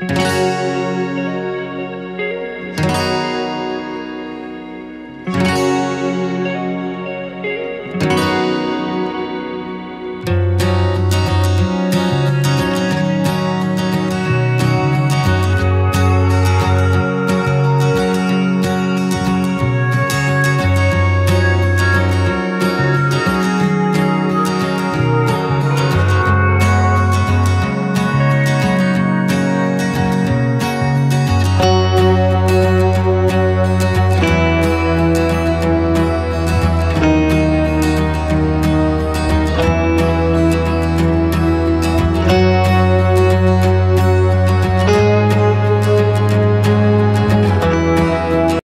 Música